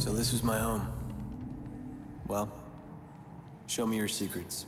So this was my home. Well, show me your secrets.